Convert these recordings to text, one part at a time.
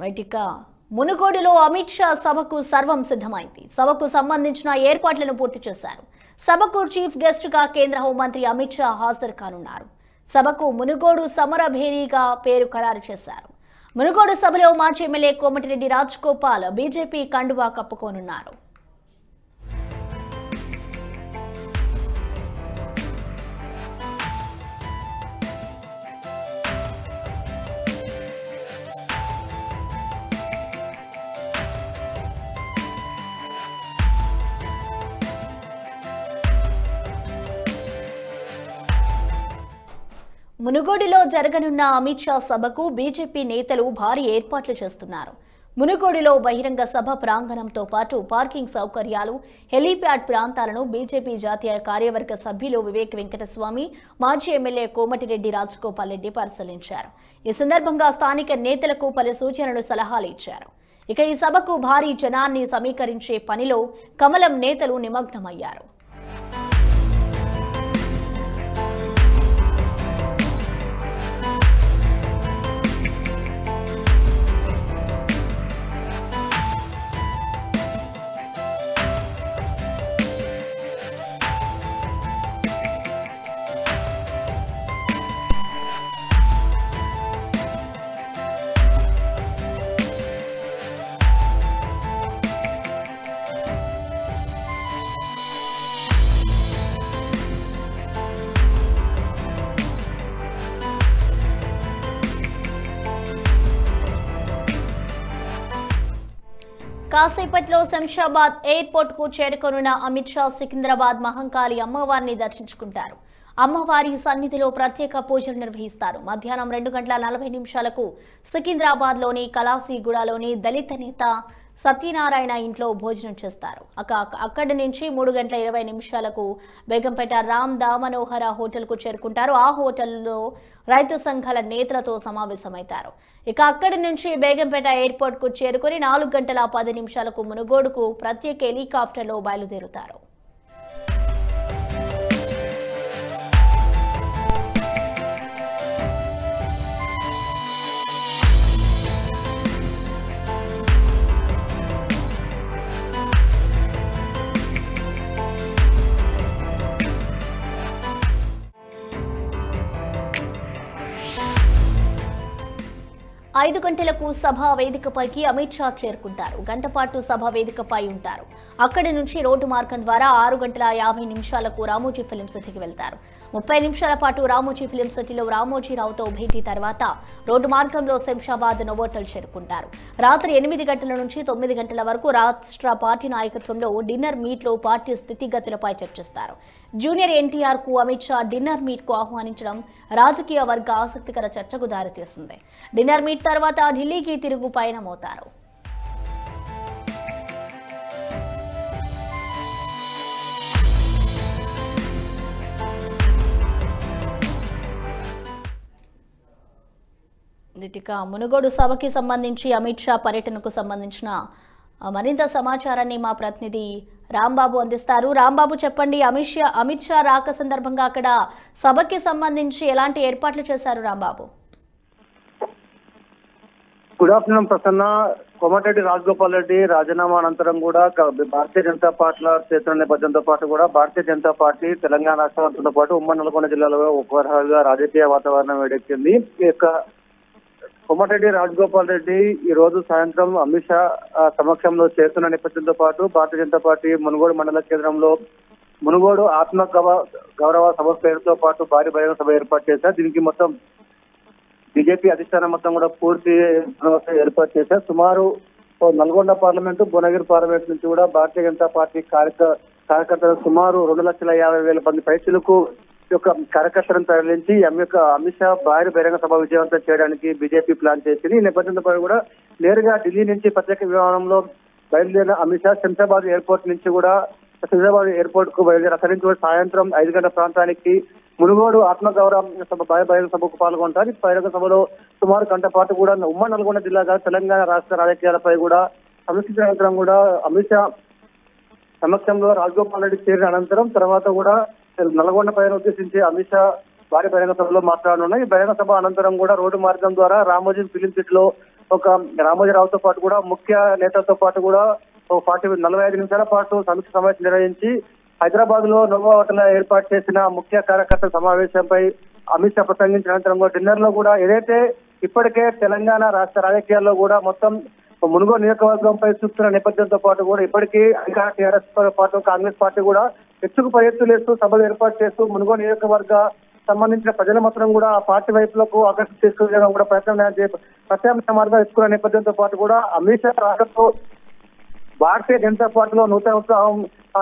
బయటిక మునుగోడులో అమిత్ షా సభకు సర్వం సిద్ధమైంది. సభకు సంబంధించిన ఏర్పాట్లను పూర్తి చేశారు. సభకు చీఫ్ గెస్ట్గా కేంద్ర హోంమంత్రి అమిత్ షా హాజరు కానున్నారు. సభకు మునుగోడు సమరభేరీగా పేరు ఖరారు చేశారు. మునుగోడు సభలో మాజీ ఎమ్మెల్యే కోమటిరెడ్డి రాజ్ గోపాల్ బీజేపీ కండువా కప్పుకోనున్నారు. మునుగోడులో జరగనున్న అమిత్ షా సభకు బీజేపీ నేతలు భారీ ఏర్పాట్లు చేస్తున్నారు. మునుగోడులో బహిరంగ సభ ప్రాంగణంతో పాటు పార్కింగ్ సౌకర్యాలు హెలీప్యాడ్ ప్రాంతాలను బీజేపీ జాతీయ కార్యవర్గ సభ్యులు వివేక్ వెంకటస్వామి మాజీ ఎమ్మెల్యే కోమటిరెడ్డి రాజగోపాల్ రెడ్డి పరిశీలించారు. ఈ సందర్భంగా స్థానిక నేతలకు పలు సూచనలు సలహాలు ఇచ్చారు. ఇక ఈ సభకు భారీ జనాన్ని సమీకరించే పనిలో కమలం నేతలు నిమగ్నమయ్యారు. కాసేపట్లో శంషాబాద్ ఎయిర్పోర్ట్కు చేరుకోనున్న అమిత్ షా సికింద్రాబాద్ మహంకాళి అమ్మవారిని దర్శించుకుంటారు. అమ్మవారి సన్నిధిలో ప్రత్యేక పూజలు నిర్వహిస్తారు. మధ్యాహ్నం రెండు గంటల నలభై నిమిషాలకు సికింద్రాబాద్లోని కలాసీగూడలోని దళిత నేత సత్యనారాయణ ఇంట్లో భోజనం చేస్తారు. అక్కడి నుంచి మూడు గంటల ఇరవై నిమిషాలకు బేగంపేట రామ్ దామనోహర హోటల్కు చేరుకుంటారు. ఆ హోటల్లో రైతు సంఘాల నేతలతో సమావేశమవుతారు. ఇక అక్కడి నుంచి బేగంపేట ఎయిర్పోర్ట్కు చేరుకుని నాలుగు గంటల పది నిమిషాలకు మునుగోడుకు ప్రత్యేక హెలికాప్టర్లో బయలుదేరుతారు. ఐదు గంటలకు సభ వేదికపైకి అమిత్ షా చేరుకుంటారు. గంటపాటు సభా సభ వేదికపై ఉంటారు. అక్కడి నుంచి రోడ్డు మార్గం ద్వారా ఆరు గంటల యాభై నిమిషాలకు రామోజీ ఫిలిం సిటీకి వెళ్తారు. ముప్పై నిమిషాల పాటు రామోజీ ఫిలిం సిటీలో రామోజీరావుతో భేటీ తర్వాత రోడ్డు మార్గంలో శంషాబాద్ నోవోటల్ చేరుకుంటారు. రాత్రి ఎనిమిది గంటల నుంచి తొమ్మిది గంటల వరకు రాష్ట్ర పార్టీ నాయకత్వంలో డిన్నర్ మీట్లో పార్టీ స్థితిగతులపై చర్చిస్తారు. జూనియర్ ఎన్టీఆర్కు అమిత్ షా డిన్నర్ మీట్కు ఆహ్వానించడం రాజకీయ వర్గ ఆసక్తికర చర్చకు దారితీస్తుంది డిన్నర్ మీట్ తర్వాత ఢిల్లీకి తిరుగు పయనమవుతారు ఇక మునుగోడు సభకి సంబంధించి అమిత్ షా పర్యటనకు సంబంధించిన మరింత సమాచారాన్ని మా ప్రతినిధి రాంబాబు అందిస్తారు. రాంబాబు చెప్పండి అమిత్ షా అమిత్ షా రాక సందర్భంగా అక్కడ సభకి సంబంధించి ఎలాంటి ఏర్పాట్లు చేశారు Rambabu? Good afternoon Prasanna. Komatireddy Rajagopal Reddy రాజీనామా అనంతరం కూడా భారతీయ జనతా పార్టీల క్షేత్ర నేపథ్యంతో పాటు కూడా భారతీయ జనతా పార్టీ తెలంగాణ రాష్ట్రంతో పాటు ఉమ్మడి నల్గొండ జిల్లాలో ఒక రాజకీయ వాతావరణం వేడెక్కింది ఈ యొక్క కోమటిరెడ్డి రాజగోపాల్ రెడ్డి ఈ రోజు సాయంత్రం అమిత్ షా సమక్షంలో చేస్తున్న నేపథ్యంతో పాటు భారతీయ జనతా పార్టీ మునుగోడు మండల కేంద్రంలో మునుగోడు ఆత్మ గవ- గౌరవ సభ పేరుతో పాటు భారీ బహిరంగ సభ ఏర్పాటు చేశారు. దీనికి మొత్తం బీజేపీ అధిష్టానం మొత్తం కూడా పూర్తి ఏర్పాటు చేశారు. సుమారు నల్గొండ పార్లమెంటు భువనగిరి పార్లమెంట్ నుంచి కూడా భారతీయ జనతా పార్టీ కార్యక కార్యకర్తలు సుమారు రెండు లక్షల యాభై వేల మంది పైసలకు యొక్క కార్యకర్తలను తరలించి ఆమె యొక్క అమిత్ షా భారీ బహిరంగ సభ విజయవంతం చేయడానికి బీజేపీ ప్లాన్ చేసింది. ఈ నేపథ్యంలో కూడా నేరుగా ఢిల్లీ నుంచి ప్రత్యేక విమానంలో బయలుదేరిన అమిత్ షా శంషాబాద్ ఎయిర్పోర్ట్ నుంచి కూడా శంషాబాద్ ఎయిర్పోర్ట్కు బయలుదేరి అక్కడి నుంచి కూడా సాయంత్రం ఐదు గంటల ప్రాంతానికి మునుగోడు ఆత్మగౌరవ సభ బహిరంగ సభకు పాల్గొంటారు. బహిరంగ సభలో సుమారు గంట పాటు కూడా ఉమ్మడి నల్గొండ జిల్లాగా తెలంగాణ రాష్ట్ర రాజకీయాలపై కూడా సమీక్ష అనంతరం కూడా అమిత్ షా సమక్షంలో రాజగోపాల్ రెడ్డి చేరిన అనంతరం తర్వాత కూడా నల్గొండ పైన ఉద్దేశించి అమిత్ షా భారీ బహిరంగ సభలో మాట్లాడనున్నాయి ఈ బహిరంగ సభ అనంతరం కూడా రోడ్డు మార్గం ద్వారా రామోజీ ఫిలిం సిటీలో ఒక రామోజీరావుతో పాటు కూడా ముఖ్య నేతలతో పాటు కూడా ఒక ఫార్టీ నలభై ఐదు నిమిషాల పాటు సమీక్ష సమావేశం నిర్వహించి హైదరాబాద్లో నోవా హోటల్ ఏర్పాటు చేసిన ముఖ్య కార్యకర్తల సమావేశంపై అమిత్ షా ప్రసంగించిన అనంతరం కూడా డిన్నర్లో కూడా ఏదైతే ఇప్పటికే తెలంగాణ రాష్ట్ర రాజకీయాల్లో కూడా మొత్తం మునుగో నియోజకవర్గంపై చూస్తున్న నేపథ్యంతో పాటు కూడా ఇప్పటికీ అధికార టీఆర్ఎస్ పార్టీ కాంగ్రెస్ పార్టీ కూడా ఎత్తుకు పై సభలు ఏర్పాటు చేస్తూ మునుగో నియోజకవర్గ సంబంధించిన ప్రజల మాత్రం కూడా ఆ పార్టీ వైపులకు ఆకర్షణ తీసుకునే కూడా ప్రత్యామ్నాయ ప్రత్యామ్నాయ మార్గాలు ఇచ్చుకున్న నేపథ్యంతో పాటు కూడా అమిత్ షా రాకతో భారతీయ జనతా పార్టీలో నూతన ఉత్సాహం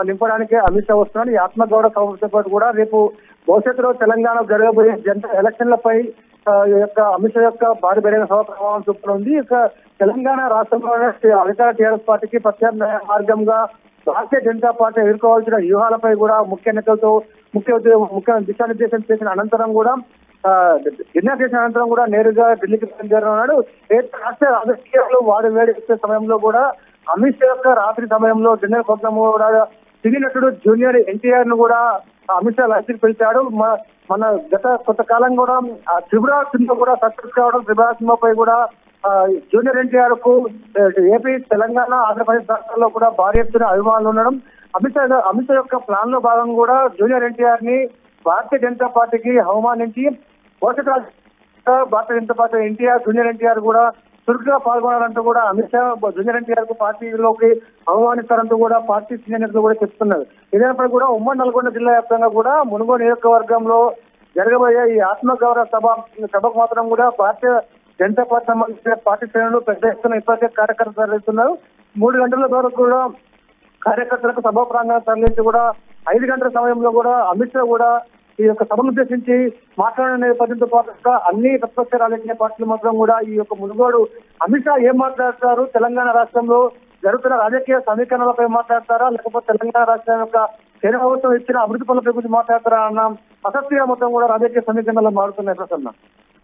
నింపడానికి అమిత్ షా వస్తున్నారు ఈ ఆత్మగౌరవ సభతో పాటు కూడా రేపు భవిష్యత్తులో తెలంగాణ జరగబోయే జనతా ఎలక్షన్లపై ఈ యొక్క అమిత్ షా యొక్క భారీ బహిరంగ సభ ప్రభావం చూపుతుంది. ఇక తెలంగాణ రాష్ట్రంలో అధికార టీఆర్ఎస్ పార్టీకి ప్రత్యామ్నాయ మార్గంగా భారతీయ జనతా పార్టీ ఎదుర్కోవాల్సిన వ్యూహాలపై కూడా ముఖ్య నేతలతో ముఖ్య ముఖ్య దిశానిర్దేశం చేసిన అనంతరం కూడా ఆ, డిన్నర్ చేసిన అనంతరం కూడా నేరుగా ఢిల్లీకి బయలుదేరనున్నాడు. రాష్ట్ర రాజకీయాలు వాడు వేడి ఇచ్చే సమయంలో కూడా అమిత్ షా యొక్క రాత్రి సమయంలో డిన్నర్ ప్రోగ్రామ్ కూడా సినీ నటుడు జూనియర్ ఎన్టీఆర్ను కూడా అమిత్ షా లంచ్కి పిలిచాడు. మన గత కొంతకాలం కూడా ఆ త్రిపుర సినిమా కూడా సక్సెస్ కావడం త్రిపుర సినిమాపై కూడా జూనియర్ ఎన్టీఆర్కు ఏపీ తెలంగాణ ఆంధ్రప్రదేశ్ రాష్ట్రాల్లో కూడా భారీ ఎత్తున అభిమానులు ఉండడం. అమిత్ షా అమిత్ షా యొక్క ప్లాన్లో భాగంగా కూడా జూనియర్ ఎన్టీఆర్ని భారతీయ జనతా పార్టీకి అవమానించి భవిష్యత్ Bharatiya Janata party NTR junior NTR కూడా చురుకుగా పాల్గొనాలంటూ కూడా అమిత్ షా జూనియర్ ఎన్టీఆర్కు పార్టీలోకి అవమానిస్తారంటూ కూడా పార్టీ సీనియర్ నేతలు కూడా చెప్తున్నారు. ఇదేనప్పటికీ కూడా ఉమ్మడి నల్గొండ జిల్లా వ్యాప్తంగా కూడా మునుగోడు నియోజకవర్గంలో జరగబోయే ఈ ఆత్మగౌరవ సభ సభకు మాత్రం కూడా భారతీయ జనతా పార్టీ సంబంధించిన పార్టీ శ్రేణులు పెద్ద ఎత్తున ఇప్పటికే కార్యకర్తలు తరలిస్తున్నారు. మూడు గంటల వరకు కూడా కార్యకర్తలకు సభా ప్రాంగణం తరలించి కూడా ఐదు గంటల సమయంలో కూడా అమిత్ షా కూడా ఈ యొక్క సభను ఉద్దేశించి మాట్లాడిన నేపథ్యంతో పాటుగా అన్ని ప్రతిపక్ష రాజకీయ పార్టీలు మాత్రం కూడా ఈ యొక్క మునుగోడు అమిత్ షా ఏం మాట్లాడతారు? తెలంగాణ రాష్ట్రంలో జరుగుతున్న రాజకీయ సమీకరణలపై మాట్లాడతారా? లేకపోతే తెలంగాణ రాష్ట్రం యొక్క కేంద్ర ప్రభుత్వం ఇచ్చిన అభివృద్ధి పనులపై గురించి మాట్లాడతారా? అన్న అసత్య మొత్తం కూడా రాజకీయ సమీకరణలు మారుతున్నాయి Prasanna.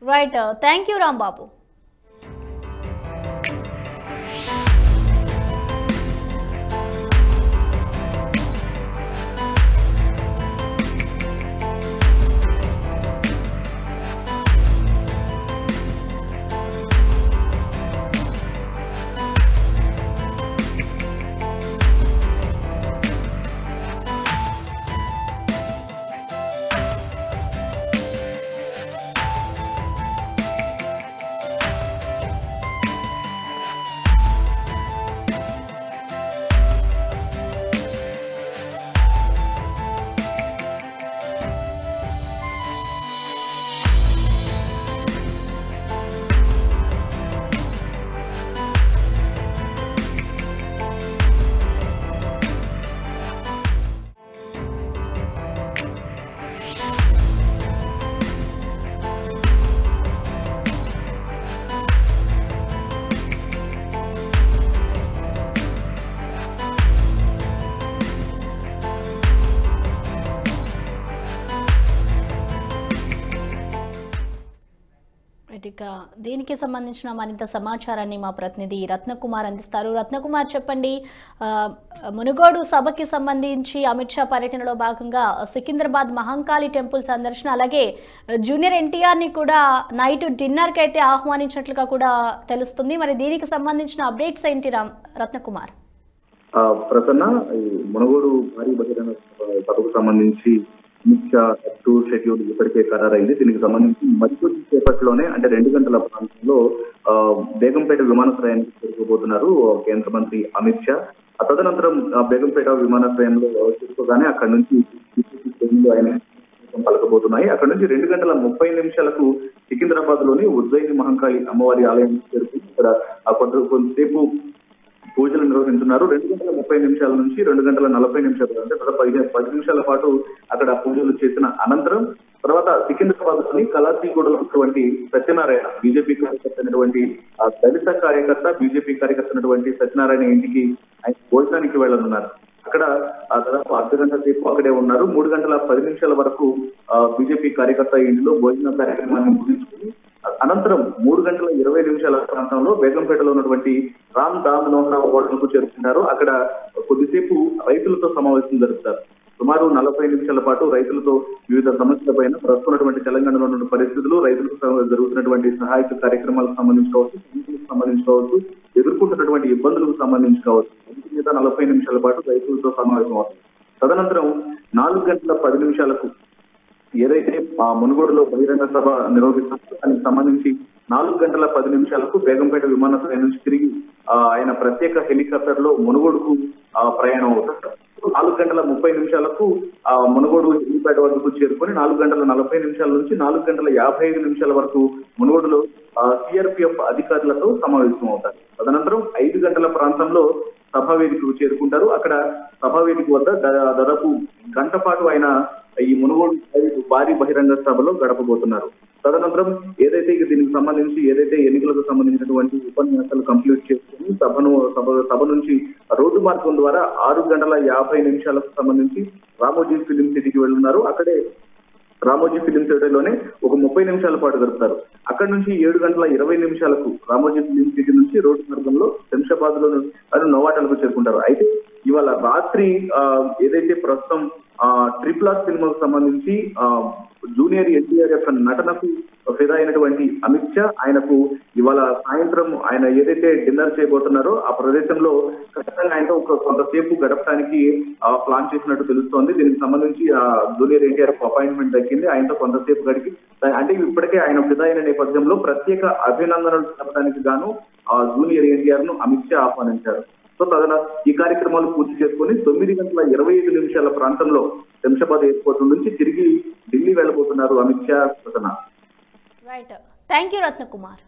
Right thank you Rambabu right, ఇక దీనికి సంబంధించిన మరింత సమాచారాన్ని మా ప్రతినిధి రత్నకుమార్ అందిస్తారు. రత్నకుమార్ చెప్పండి మునుగోడు సభకి సంబంధించి అమిత్ షా పర్యటనలో భాగంగా సికింద్రాబాద్ మహంకాళి టెంపుల్ సందర్శన అలాగే జూనియర్ ఎన్టీఆర్ని కూడా నైట్ డిన్నర్కి అయితే ఆహ్వానించినట్లుగా కూడా తెలుస్తుంది. మరి దీనికి సంబంధించిన అప్డేట్స్ ఏంటి రామ్ రత్నకుమార్? ప్రసన్న మునుగోడు భారీ బహిరంగ సభకు సంబంధించి ముఖ్య టూర్ షెడ్యూల్ ఇప్పటికే ఖరారైంది. దీనికి సంబంధించి మరికొద్ది సేపట్లోనే అంటే రెండు గంటల ప్రాంతంలో బేగంపేట విమానాశ్రయానికి చేరుకోబోతున్నారు కేంద్ర మంత్రి అమిత్ షా. తదనంతరం బేగంపేట విమానాశ్రయంలో చూసుకోగానే అక్కడి నుంచి ఆయన పలకబోతున్నాయి. అక్కడ నుంచి రెండు గంటల ముప్పై నిమిషాలకు సికింద్రాబాద్లోని ఉజ్జయిని మహంకాళి అమ్మవారి ఆలయం చేరుకుని ఇక్కడ కొంత కొంతసేపు నిర్వహించున్నారు రెండు గంటల ముప్పై నిమిషాల నుంచి రెండు గంటల నలభై నిమిషాలు అంటే దాదాపు పది పది నిమిషాల పాటు అక్కడ పూజలు చేసిన అనంతరం తర్వాత సికింద్రాబాద్లోని ఉన్నటువంటి సత్యనారాయణ బీజేపీ కార్యకర్త అయినటువంటి దళిత కార్యకర్త బీజేపీ కార్యకర్త అయినటువంటి సత్యనారాయణ ఇంటికి ఆయన భోజనానికి వెళ్ళనున్నారు. అక్కడ ఆ దాదాపు అర్ధ గంట సేపు అక్కడే ఉన్నారు. మూడు గంటల పది నిమిషాల వరకు బీజేపీ కార్యకర్త ఇంటిలో భోజన కార్యక్రమాన్ని ముగించుకుని అనంతరం మూడు గంటల ఇరవై నిమిషాల ప్రాంతంలో బేగంపేటలో ఉన్నటువంటి రామ్ దామ్ నోహ్రా హోటల్కు చేరుకున్నారు. అక్కడ కొద్దిసేపు రైతులతో సమావేశం జరుపుతారు. సుమారు నలభై నిమిషాల పాటు రైతులతో వివిధ సమస్యలపైన ప్రస్తున్నటువంటి తెలంగాణలో ఉన్న పరిస్థితులు రైతులకు జరుగుతున్నటువంటి సహాయక కార్యక్రమాలకు సంబంధించి కావచ్చు సమస్యలకు సంబంధించి కావచ్చు ఎదుర్కొంటున్నటువంటి ఇబ్బందులకు సంబంధించి కావచ్చు. మీద నలభై నిమిషాల పాటు రైతులతో సమావేశం అవుతుంది. తదనంతరం నాలుగు గంటల పది నిమిషాలకు ఏదైతే ఆ మునుగోడులో బహిరంగ సభ నిర్వహిస్తారో దానికి సంబంధించి నాలుగు గంటల పది నిమిషాలకు బేగంపేట విమానాశ్రయం నుంచి తిరిగి ఆయన ప్రత్యేక హెలికాప్టర్లో మునుగోడుకు ఆ, ప్రయాణం అవుతారు. నాలుగు గంటల ముప్పై నిమిషాలకు ఆ మునుగోడు హెలిపేట వద్దకు చేరుకొని నాలుగు గంటల నలభై నిమిషాల నుంచి నాలుగు గంటల యాభై ఐదు నిమిషాల వరకు మునుగోడులో సిఆర్పిఎఫ్ అధికారులతో సమావేశం అవుతారు. తదనంతరం ఐదు గంటల ప్రాంతంలో సభా వేదికకు చేరుకుంటారు. అక్కడ సభా వేదిక వద్ద దాదాపు గంట పాటు ఆయన ఈ మునుగోడు భారీ బహిరంగ సభలో గడపబోతున్నారు. తదనంతరం ఏదైతే దీనికి సంబంధించి ఏదైతే ఎన్నికలకు సంబంధించినటువంటి ఉపన్యాసాలు కంప్లీట్ చేసుకుని సభను సభ సభ నుంచి రోడ్డు మార్గం ద్వారా ఆరు గంటల యాభై నిమిషాలకు సంబంధించి రామోజీ ఫిలిం సిటీకి వెళ్తున్నారు అక్కడే రామోజీ ఫిలిం సిటీలోనే ఒక ముప్పై నిమిషాల పాటు జరుపుతారు అక్కడ నుంచి ఏడు గంటల ఇరవై నిమిషాలకు రామోజీ ఫిలిం సిటీ నుంచి రోడ్డు మార్గంలో శంషాబాద్లో నోవాటలకు చేరుకుంటారు. అయితే ఇవాళ రాత్రి ఏదైతే ప్రస్తుతం ట్రిపుల్ ఆర్ సినిమాకు సంబంధించి జూనియర్ ఎన్టీఆర్ యొక్క నటనకు ఫిదా అయినటువంటి అమిత్ షా ఆయనకు ఇవాళ సాయంత్రం ఆయన ఏదైతే డిన్నర్ చేయబోతున్నారో ఆ ప్రదేశంలో ఖచ్చితంగా ఆయనతో ఒక కొంతసేపు గడపడానికి ప్లాన్ చేసినట్టు తెలుస్తోంది. దీనికి సంబంధించి జూనియర్ ఎన్టీఆర్ అపాయింట్మెంట్ దక్కింది. ఆయనతో కొంతసేపు గడిపి అంటే ఇప్పటికే ఆయన ఫిదా అయిన నేపథ్యంలో ప్రత్యేక అభినందనలు చెప్పడానికి గాను ఆ జూనియర్ ఎన్టీఆర్ను అమిత్ షా ఆహ్వానించారు. సో తదన ఈ కార్యక్రమాలు పూర్తి చేసుకుని తొమ్మిది గంటల ఇరవై ఐదు నిమిషాల ప్రాంతంలో శంషాబాద్ ఎయిర్పోర్ట్ నుంచి తిరిగి Delhi వెళ్ళబోతున్నారు Amit Shah right thank you Ratnakumar